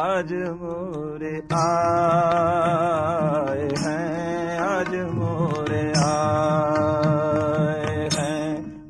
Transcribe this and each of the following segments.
आज मोरे आए हैं, आज मोरे आए हैं,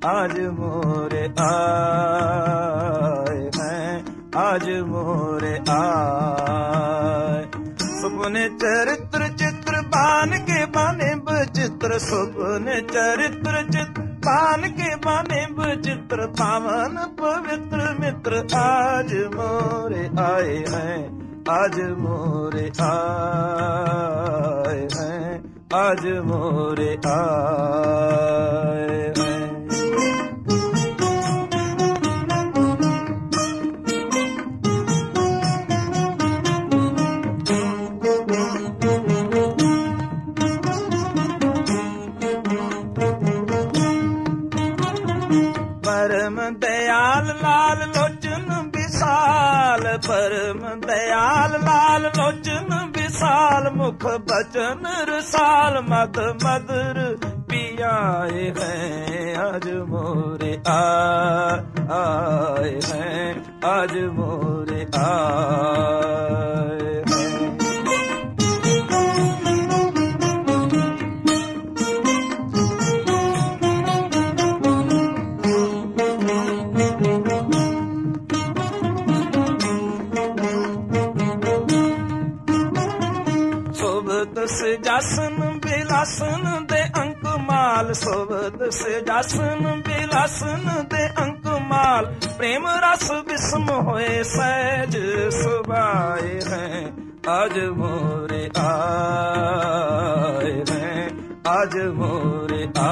आज मोरे आए हैं, आज मोरे आए। सुपने चरित्र चित्र बान के बने, बचित्र सुपने चरित्र चित्र बान के बने बचित्र पावन पवित्र मित्र, आज मोरे आए हैं, आज मोरे आए हैं, आज मोरे आए परम दयाल लाल लोचन विशाल परम दयाल लाल लोचन विशाल मुख बचन रसाल मद मधुर पियाए हैं आज मोरे आ आए हैं आज मोरे आए ਸੋਵਦ ਸੇ ਜਸਨ ਬਿਲਾਸਨ ਦੇ ਅੰਕ ਮਾਲ ਸੋਵਦ ਸੇ ਜਸਨ ਬਿਲਾਸਨ ਦੇ ਅੰਕ ਮਾਲ। ਪ੍ਰੇਮ ਰਸ ਬਿਸਮ ਹੋਏ ਸਹਿਜ ਸੁਭਾਏ ਹੈ, ਅਜ ਮੋਰੇ ਆਏ ਹੈ, ਅਜ ਮੋਰੇ ਆ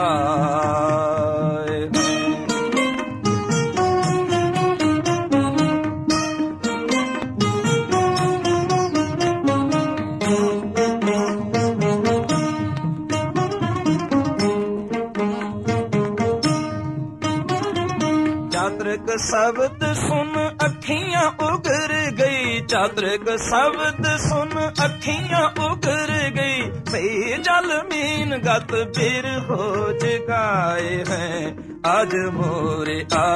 चात्रक शब्द सुन अखियाँ उगर गई। चात्रक शब्द सुन अखियाँ उगर गई। से जल मीन गत फिर हो जगाए हैं। आज मोरे आ